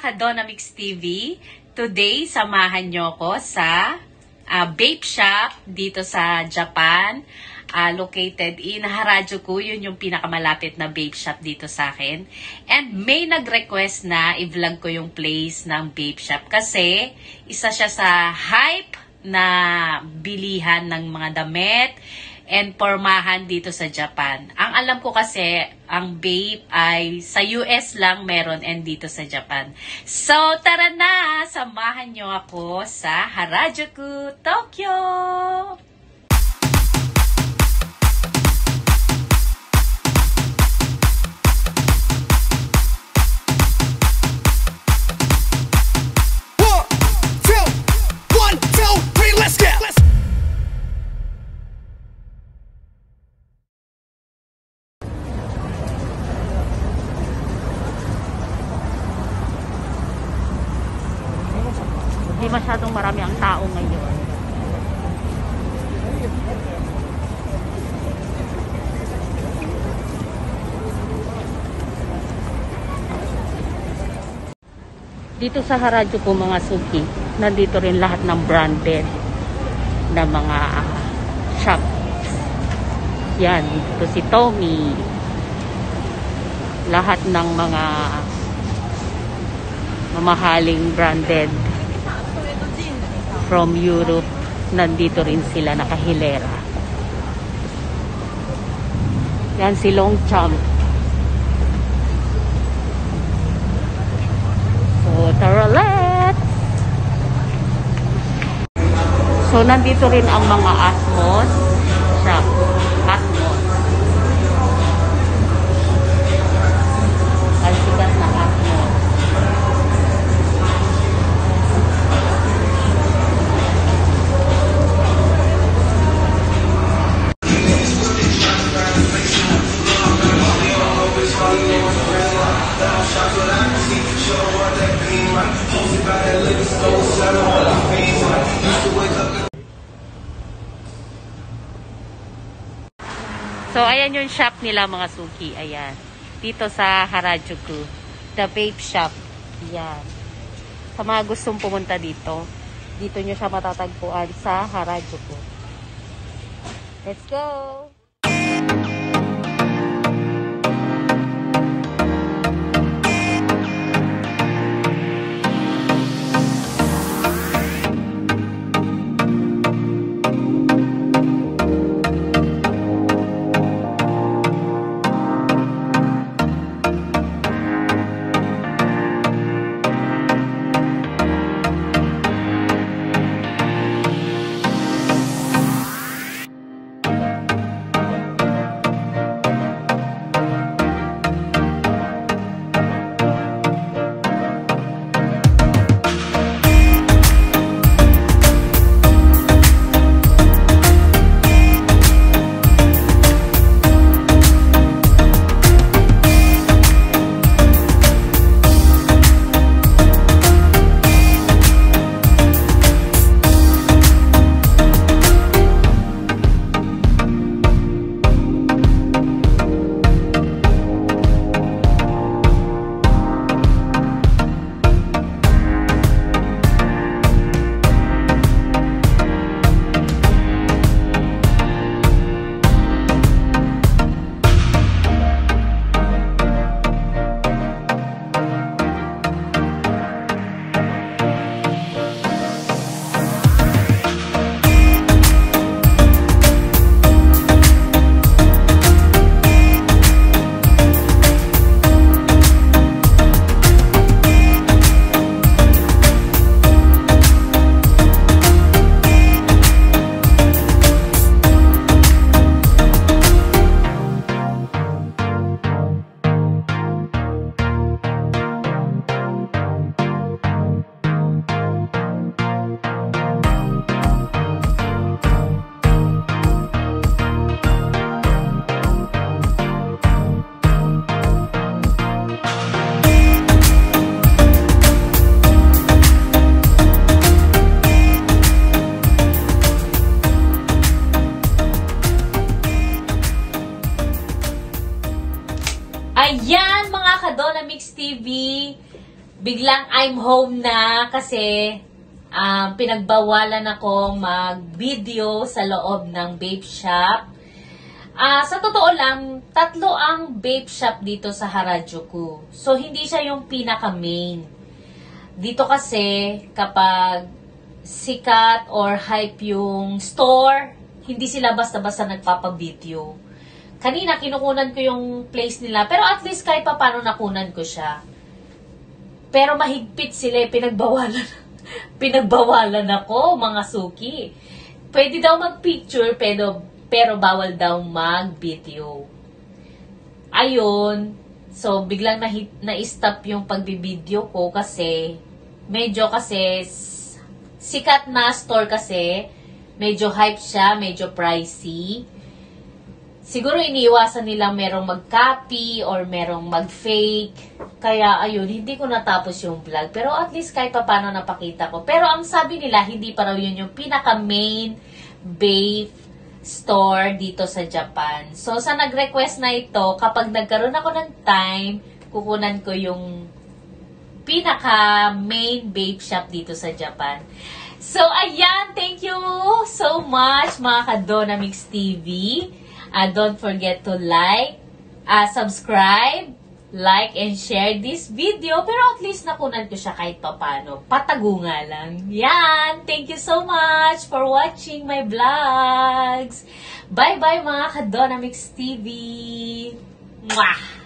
ka-Donamix TV. Today, samahan nyo ko sa ah, vape shop dito sa Japan. Ah, located in Harajuku. Yun yung pinakamalapit na vape shop dito sa akin. And may nag-request na i-vlog ko yung place ng vape shop kasi isa siya sa hype na bilihan ng mga damit and pormahan dito sa Japan. Ang alam ko kasi, ang vape ay sa US lang meron and dito sa Japan. So, tara na! Samahan nyo ako sa Harajuku, Tokyo! Hindi masyadong marami ang tao ngayon. Dito sa Harajuku mga suki, nandito rin lahat ng branded na mga shop. Yan, dito si Tommy. Lahat ng mga mamahaling branded from Europe nandito rin sila nakahilera. Yan si Longchamp so tara let's! So nandito rin ang mga Atmos So, ayan yung shop nila mga suki. Ayan. Dito sa Harajuku. The Vape Shop. Ayan. Sa mga gustong pumunta dito, dito nyo siya matatagpuan sa Harajuku. Let's go! Biglang I'm home na kasi um, pinagbawalan ako mag-video sa loob ng vape shop. Ah, sa totoo lang, tatlo ang vape shop dito sa Harajuku. So, hindi siya yung pinaka-main. Dito kasi, kapag sikat or hype yung store, hindi sila basta-basta nagpapa-video. Kanina, kinukunan ko yung place nila, pero at least kahit pa paano nakunan ko siya. Pero mahigpit sila, eh, pinagbawalan. pinagbawalan ako, mga suki. Pwede daw mag-picture, pero, pero bawal daw mag-video. Ayun, so biglang na- na-stop yung pagbibideo ko kasi medyo kasi sikat na store kasi, medyo hype siya, medyo pricey. Siguro iniiwasan nila merong mag-copy or merong mag-fake. Kaya ayun, hindi ko natapos yung vlog. Pero at least kahit pa paano napakita ko. Pero ang sabi nila, hindi pa raw yun yung pinaka-main vape store dito sa Japan. So, sa nag-request na ito, kapag nagkaroon ako ng time, kukunan ko yung pinaka-main vape shop dito sa Japan. So, ayan, thank you so much mga ka-Donamix TV. Uh, don't forget to like, uh, subscribe, like, and share this video. Pero at least nakunan ko siya kahit pa paano. Patago nga lang. Yan! Thank you so much for watching my vlogs. Bye-bye mga ka-Donamix TV. Mwah!